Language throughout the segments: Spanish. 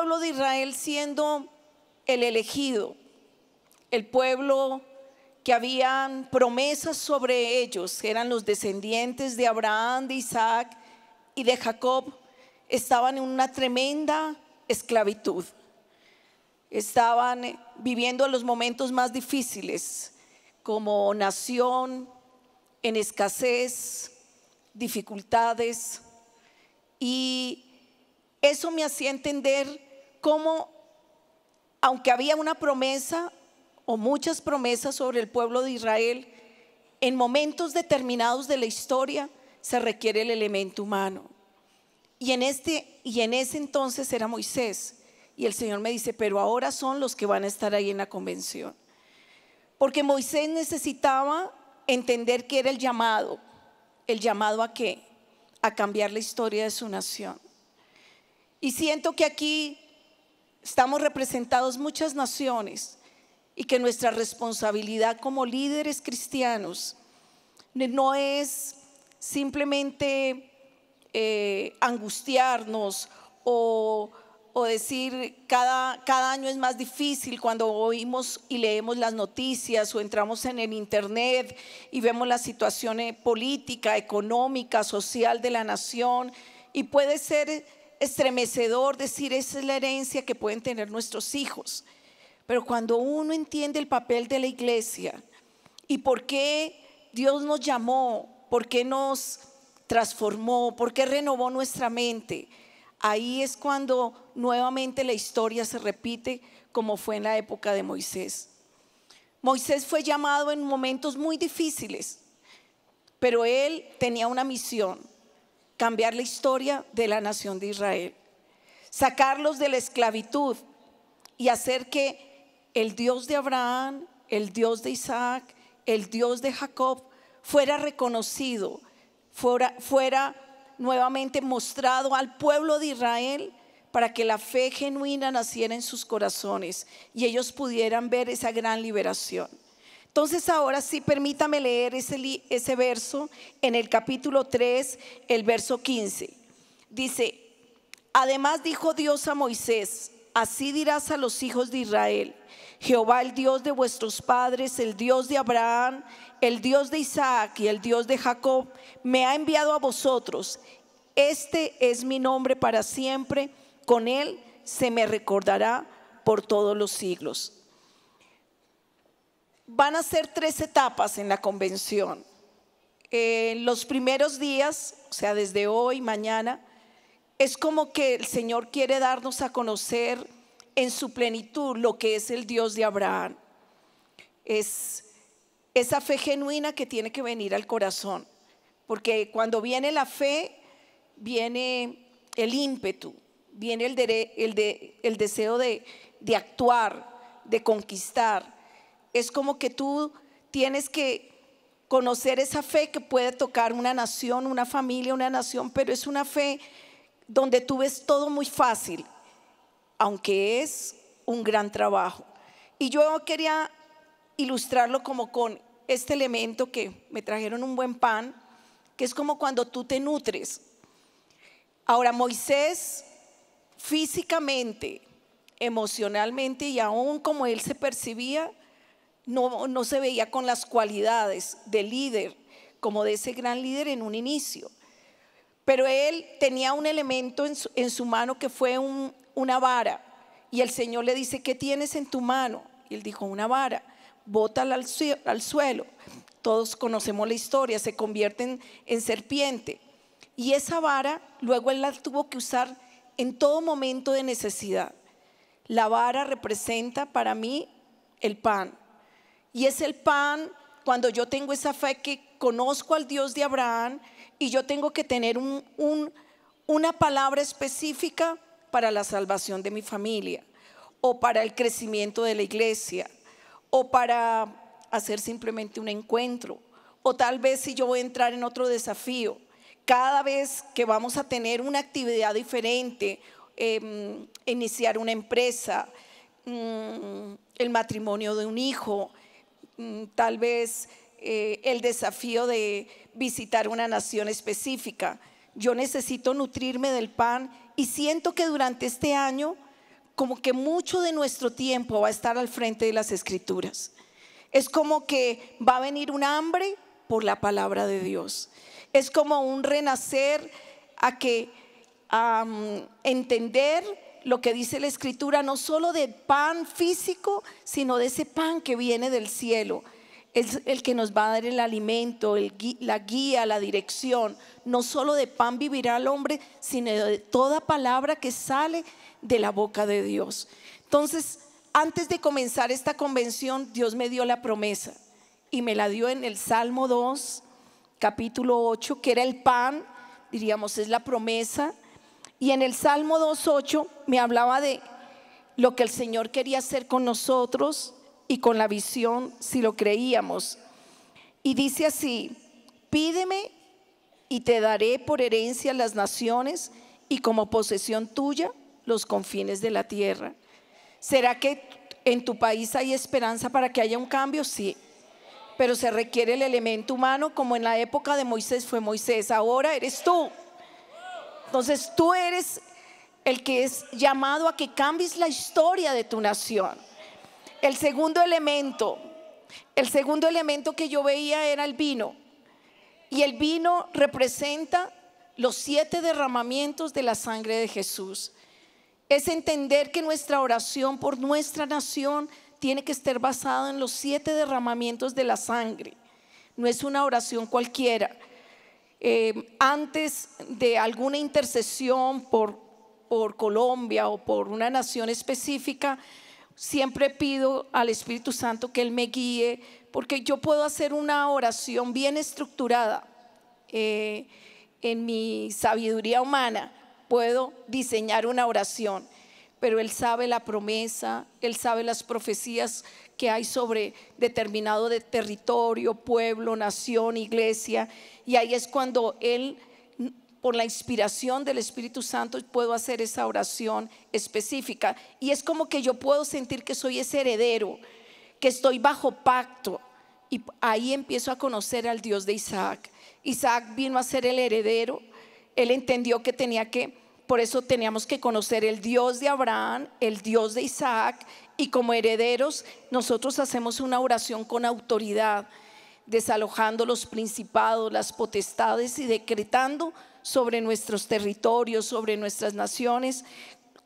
pueblo de Israel siendo el elegido, el pueblo que habían promesas sobre ellos, eran los descendientes de Abraham, de Isaac y de Jacob, estaban en una tremenda esclavitud. Estaban viviendo los momentos más difíciles como nación, en escasez, dificultades. Y eso me hacía entender cómo, aunque había una promesa o muchas promesas sobre el pueblo de Israel, en momentos determinados de la historia se requiere el elemento humano. Y en, este, y en ese entonces era Moisés. Y el Señor me dice, pero ahora son los que van a estar ahí en la convención. Porque Moisés necesitaba entender que era el llamado. ¿El llamado a qué? A cambiar la historia de su nación. Y siento que aquí estamos representados muchas naciones y que nuestra responsabilidad como líderes cristianos no es simplemente eh, angustiarnos o o decir cada, cada año es más difícil cuando oímos y leemos las noticias o entramos en el internet y vemos la situación eh, política, económica, social de la nación. Y puede ser estremecedor decir esa es la herencia que pueden tener nuestros hijos. Pero cuando uno entiende el papel de la iglesia y por qué Dios nos llamó, por qué nos transformó, por qué renovó nuestra mente, ahí es cuando nuevamente la historia se repite como fue en la época de Moisés. Moisés fue llamado en momentos muy difíciles, pero él tenía una misión, cambiar la historia de la nación de Israel, sacarlos de la esclavitud y hacer que el Dios de Abraham, el Dios de Isaac, el Dios de Jacob fuera reconocido, fuera, fuera nuevamente mostrado al pueblo de Israel para que la fe genuina naciera en sus corazones y ellos pudieran ver esa gran liberación. Entonces ahora sí, permítame leer ese, verso en el capítulo 3, el verso 15. Dice, además dijo Dios a Moisés, así dirás a los hijos de Israel, Jehová el Dios de vuestros padres, el Dios de Abraham, el Dios de Isaac y el Dios de Jacob, me ha enviado a vosotros. Este es mi nombre para siempre, con él se me recordará por todos los siglos. Van a ser tres etapas en la convención. En los primeros días, o sea, desde hoy, mañana, es como que el Señor quiere darnos a conocer en su plenitud lo que es el Dios de Abraham. Es esa fe genuina que tiene que venir al corazón. Porque cuando viene la fe, viene el ímpetu, viene el, deseo de, de actuar, de conquistar. Es como que tú tienes que conocer esa fe que puede tocar una nación, una familia, una nación, pero es una fe donde tú ves todo muy fácil, aunque es un gran trabajo. Y yo quería ilustrarlo como con este elemento que me trajeron un buen pan, que es como cuando tú te nutres. Ahora, Moisés físicamente, emocionalmente y aún como él se percibía, no, se veía con las cualidades de líder, como de ese gran líder en un inicio. Pero él tenía un elemento en su, mano que fue una vara. Y el Señor le dice, ¿qué tienes en tu mano? Y él dijo, una vara bótala al, al suelo. Todos conocemos la historia, se convierten en serpiente. Y esa vara luego él la tuvo que usar en todo momento de necesidad. La vara representa para mí el pan. Y es el pan cuando yo tengo esa fe que conozco al Dios de Abraham y yo tengo que tener una palabra específica para la salvación de mi familia o para el crecimiento de la iglesia o para hacer simplemente un encuentro, o tal vez si yo voy a entrar en otro desafío. Cada vez que vamos a tener una actividad diferente, em, iniciar una empresa, mm, el matrimonio de un hijo, tal vez eh, el desafío de visitar una nación específica. Yo necesito nutrirme del pan y siento que durante este año como que mucho de nuestro tiempo va a estar al frente de las escrituras. Es como que va a venir un hambre por la palabra de Dios. Es como un renacer a que a entender lo que dice la escritura, no solo de pan físico, sino de ese pan que viene del cielo. Es el que nos va a dar el alimento, la guía, la dirección. No solo de pan vivirá el hombre, sino de toda palabra que sale de la boca de Dios. Entonces, antes de comenzar esta convención, Dios me dio la promesa y me la dio en el Salmo 2, capítulo 8, que era el pan, diríamos, es la promesa. Y en el Salmo 2.8 me hablaba de lo que el Señor quería hacer con nosotros y con la visión si lo creíamos. Y dice así, pídeme y te daré por herencia las naciones y como posesión tuya los confines de la tierra. ¿Será que en tu país hay esperanza para que haya un cambio? Sí. Pero se requiere el elemento humano como en la época de Moisés fue Moisés. Ahora eres tú. Entonces tú eres el que es llamado a que cambies la historia de tu nación. El segundo elemento, el segundo elemento que yo veía era el vino. Y el vino representa los siete derramamientos de la sangre de Jesús. Es entender que nuestra oración por nuestra nación tiene que estar basada en los siete derramamientos de la sangre. No es una oración cualquiera. Eh, antes de alguna intercesión por, por Colombia o por una nación específica, siempre pido al Espíritu Santo que Él me guíe, porque yo puedo hacer una oración bien estructurada eh, en mi sabiduría humana, puedo diseñar una oración, pero Él sabe la promesa, Él sabe las profecías que hay sobre determinado de territorio, pueblo, nación, iglesia. Y ahí es cuando Él, por la inspiración del Espíritu Santo, puedo hacer esa oración específica. Y es como que yo puedo sentir que soy ese heredero, que estoy bajo pacto. Y ahí empiezo a conocer al Dios de Isaac. Isaac vino a ser el heredero. Él entendió que tenía que por eso teníamos que conocer el Dios de Abraham, el Dios de Isaac, y como herederos nosotros hacemos una oración con autoridad, desalojando los principados, las potestades y decretando sobre nuestros territorios, sobre nuestras naciones,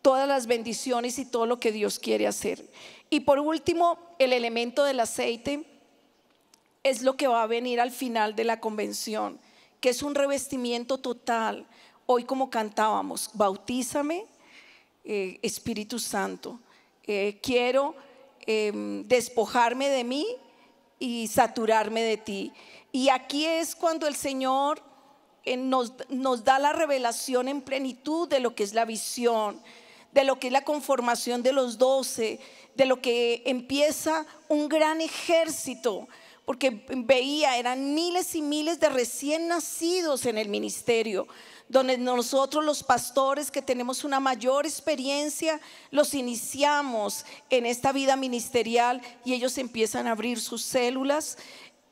todas las bendiciones y todo lo que Dios quiere hacer. Y por último, el elemento del aceite es lo que va a venir al final de la convención, que es un revestimiento total hoy como cantábamos, bautízame, eh, Espíritu Santo. Eh, quiero em, despojarme de mí y saturarme de ti. Y aquí es cuando el Señor eh, nos, nos da la revelación en plenitud de lo que es la visión, de lo que es la conformación de los doce, de lo que empieza un gran ejército, porque veía, eran miles y miles de recién nacidos en el ministerio donde nosotros los pastores que tenemos una mayor experiencia, los iniciamos en esta vida ministerial y ellos empiezan a abrir sus células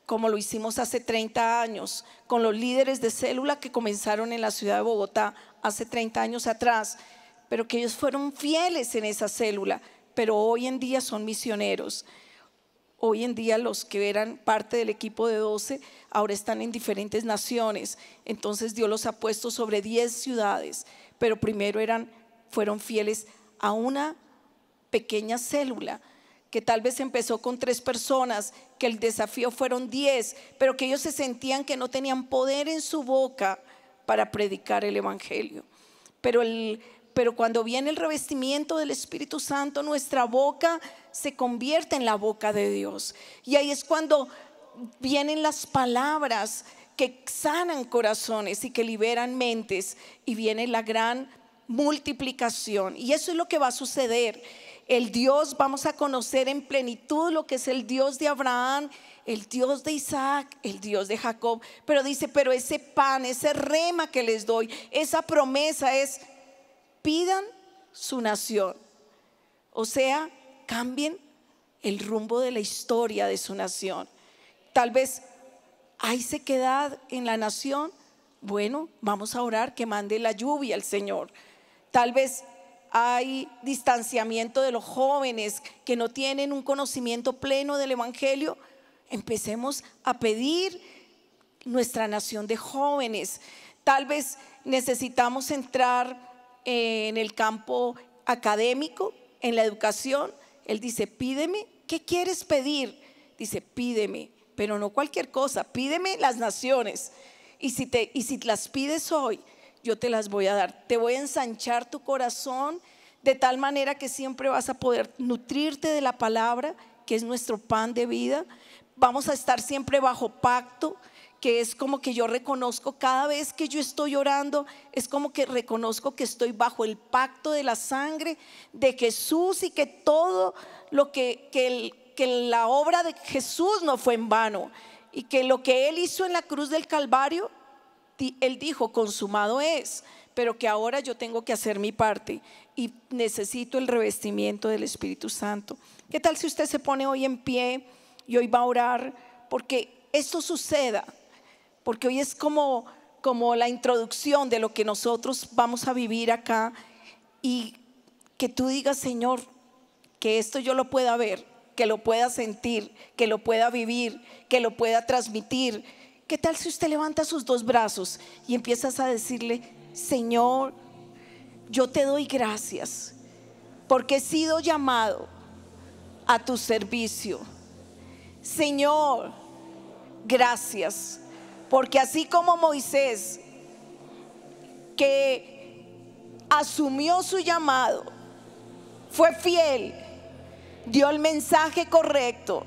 como lo hicimos hace 30 años, con los líderes de célula que comenzaron en la ciudad de Bogotá hace 30 años atrás, pero que ellos fueron fieles en esa célula, pero hoy en día son misioneros. Hoy en día los que eran parte del equipo de 12 ahora están en diferentes naciones. Entonces Dios los ha puesto sobre 10 ciudades, pero primero eran, fueron fieles a una pequeña célula que tal vez empezó con tres personas, que el desafío fueron diez, pero que ellos se sentían que no tenían poder en su boca para predicar el Evangelio. Pero el, pero cuando viene el revestimiento del Espíritu Santo, nuestra boca se convierte en la boca de Dios. Y ahí es cuando vienen las palabras que sanan corazones y que liberan mentes y viene la gran multiplicación. Y eso es lo que va a suceder. El Dios, vamos a conocer en plenitud lo que es el Dios de Abraham, el Dios de Isaac, el Dios de Jacob. Pero dice, pero ese pan, ese rema que les doy, esa promesa es pidan su nación. O sea, cambien el rumbo de la historia de su nación. Tal vez hay sequedad en la nación. Bueno, vamos a orar que mande la lluvia al Señor. Tal vez hay distanciamiento de los jóvenes que no tienen un conocimiento pleno del Evangelio, empecemos a pedir nuestra nación de jóvenes. Tal vez necesitamos entrar en el campo académico, en la educación. Él dice, pídeme, ¿qué quieres pedir? Dice, pídeme, pero no cualquier cosa, pídeme las naciones. Y si, te, y si las pides hoy, yo te las voy a dar. Te voy a ensanchar tu corazón de tal manera que siempre vas a poder nutrirte de la palabra, que es nuestro pan de vida. Vamos a estar siempre bajo pacto, que es como que yo reconozco cada vez que yo estoy orando, es como que reconozco que estoy bajo el pacto de la sangre de Jesús y que todo lo que, que, la obra de Jesús no fue en vano y que lo que Él hizo en la cruz del Calvario él dijo, consumado es, pero que ahora yo tengo que hacer mi parte y necesito el revestimiento del Espíritu Santo. ¿Qué tal si usted se pone hoy en pie y hoy va a orar porque esto suceda? Porque hoy es como, como la introducción de lo que nosotros vamos a vivir acá y que tú digas, Señor, que esto yo lo pueda ver, que lo pueda sentir, que lo pueda vivir, que lo pueda transmitir ¿Qué tal si usted levanta sus dos brazos y empiezas a decirle, Señor, yo te doy gracias porque he sido llamado a tu servicio. Señor, gracias porque así como Moisés, que asumió su llamado, fue fiel, dio el mensaje correcto,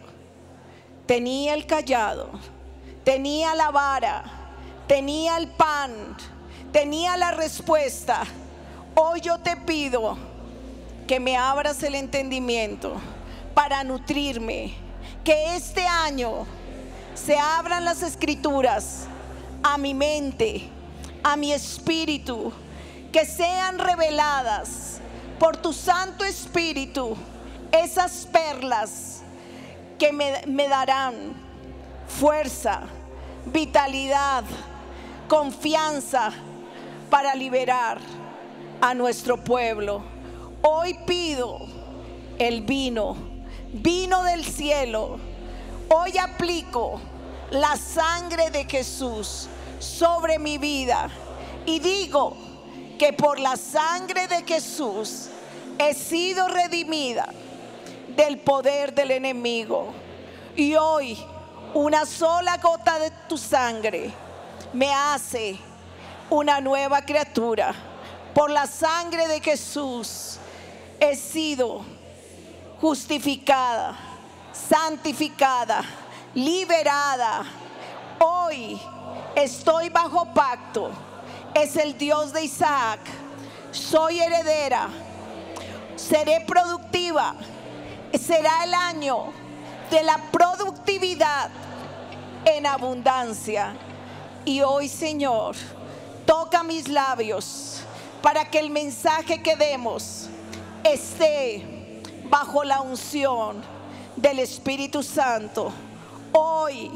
tenía el callado tenía la vara, tenía el pan, tenía la respuesta. Hoy yo te pido que me abras el entendimiento para nutrirme, que este año se abran las escrituras a mi mente, a mi espíritu, que sean reveladas por tu Santo Espíritu esas perlas que me, me darán fuerza, vitalidad, confianza para liberar a nuestro pueblo. Hoy pido el vino, vino del cielo. Hoy aplico la sangre de Jesús sobre mi vida y digo que por la sangre de Jesús he sido redimida del poder del enemigo. Y hoy una sola gota de tu sangre me hace una nueva criatura. Por la sangre de Jesús he sido justificada, santificada, liberada. Hoy estoy bajo pacto. Es el Dios de Isaac. Soy heredera. Seré productiva. Será el año de la productividad en abundancia. Y hoy, Señor, toca mis labios para que el mensaje que demos esté bajo la unción del Espíritu Santo. Hoy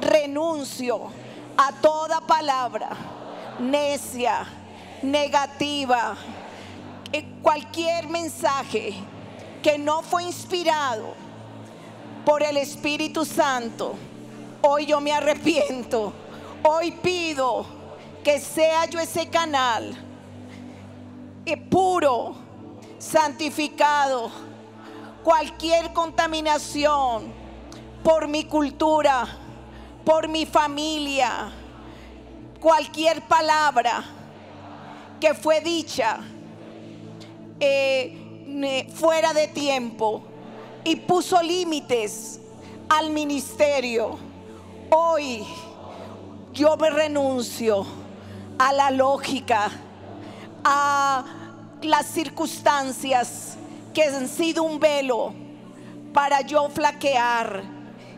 renuncio a toda palabra necia, negativa, cualquier mensaje que no fue inspirado por el Espíritu Santo Hoy yo me arrepiento. Hoy pido que sea yo ese canal puro, santificado. Cualquier contaminación por mi cultura, por mi familia, cualquier palabra que fue dicha eh, fuera de tiempo y puso límites al ministerio Hoy yo me renuncio a la lógica, a las circunstancias que han sido un velo para yo flaquear.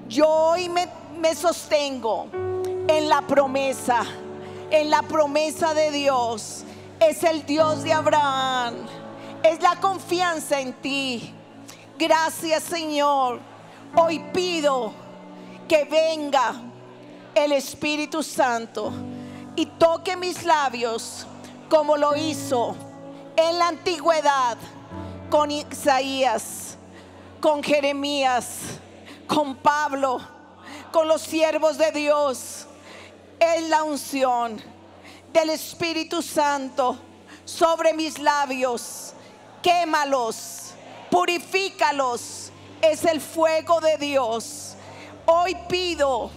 Yo hoy me, sostengo en la promesa, en la promesa de Dios. Es el Dios de Abraham. Es la confianza en ti. Gracias Señor. Hoy pido que venga el Espíritu Santo y toque mis labios como lo hizo en la antigüedad con Isaías, con Jeremías, con Pablo, con los siervos de Dios, en la unción del Espíritu Santo sobre mis labios. Quémalos, purifícalos. Es el fuego de Dios. Hoy pido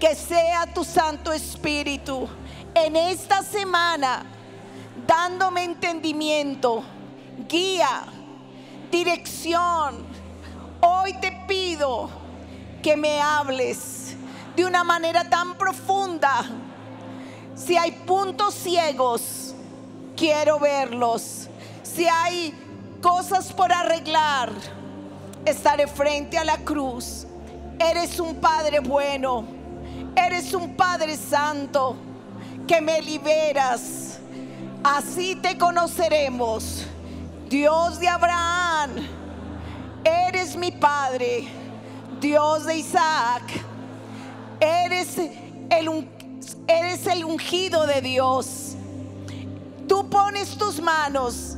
que sea tu Santo Espíritu en esta semana dándome entendimiento, guía, dirección. Hoy te pido que me hables de una manera tan profunda. Si hay puntos ciegos, quiero verlos. Si hay cosas por arreglar, estaré frente a la cruz. Eres un Padre bueno, eres un Padre santo que me liberas. Así te conoceremos, Dios de Abraham. Eres mi Padre, Dios de Isaac. Eres el, eres el ungido de Dios. Tú pones tus manos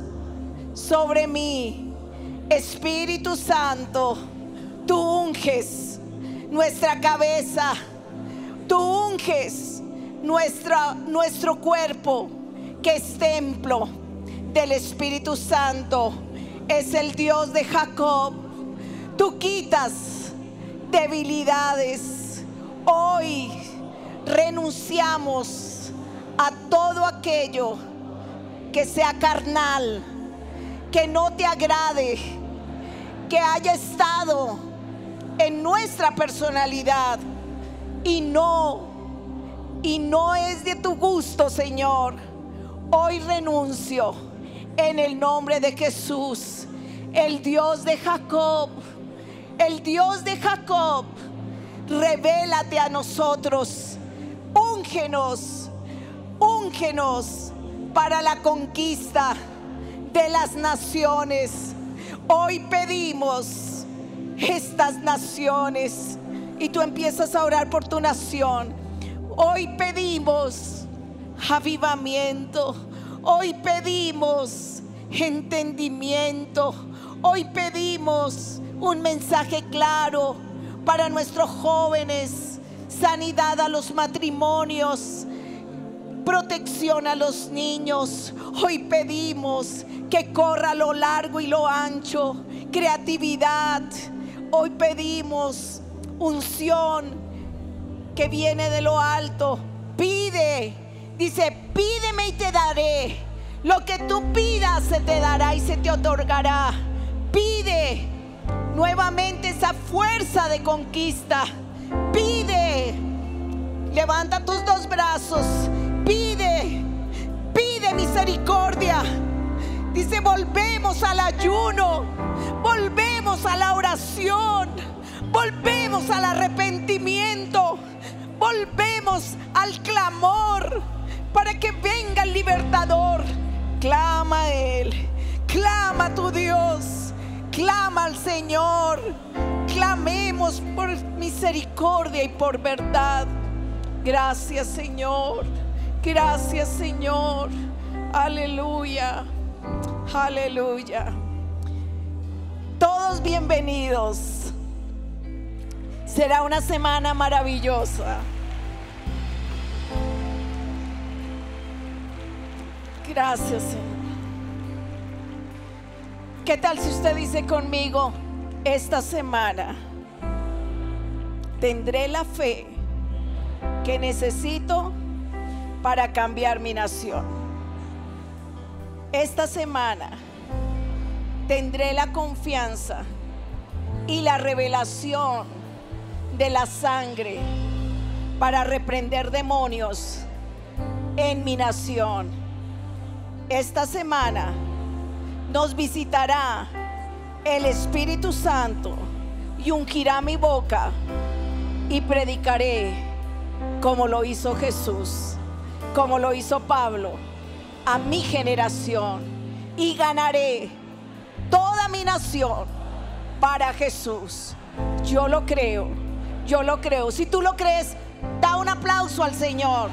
sobre mí, Espíritu Santo. Tú unges nuestra cabeza. Tú unges nuestra, nuestro cuerpo, que es templo del Espíritu Santo. Es el Dios de Jacob. Tú quitas debilidades. Hoy renunciamos a todo aquello que sea carnal, que no te agrade, que haya estado en nuestra personalidad y no y no es de tu gusto, Señor. Hoy renuncio en el nombre de Jesús, el Dios de Jacob, el Dios de Jacob. Revélate a nosotros, úngenos, úngenos para la conquista de las naciones. Hoy pedimos estas naciones y tú empiezas a orar por tu nación. Hoy pedimos avivamiento. Hoy pedimos entendimiento. Hoy pedimos un mensaje claro para nuestros jóvenes. Sanidad a los matrimonios. Protección a los niños. Hoy pedimos que corra lo largo y lo ancho. Creatividad. Hoy pedimos unción que viene de lo alto. Pide. Dice, pídeme y te daré. Lo que tú pidas se te dará y se te otorgará. Pide nuevamente esa fuerza de conquista. Pide. Levanta tus dos brazos. Pide. Pide misericordia. Dice, volvemos al ayuno. Volvemos a la oración. Volvemos al arrepentimiento. Volvemos al clamor para que venga el libertador. Clama a Él. Clama a tu Dios. Clama al Señor. Clamemos por misericordia y por verdad. Gracias Señor. Gracias Señor. Aleluya. Aleluya. Todos bienvenidos. Será una semana maravillosa. Gracias, Señor. ¿Qué tal si usted dice conmigo, esta semana tendré la fe que necesito para cambiar mi nación? Esta semana tendré la confianza y la revelación de la sangre para reprender demonios en mi nación. Esta semana nos visitará el Espíritu Santo y ungirá mi boca y predicaré como lo hizo Jesús, como lo hizo Pablo, a mi generación y ganaré toda mi nación para Jesús. Yo lo creo, yo lo creo. Si tú lo crees, da un aplauso al Señor.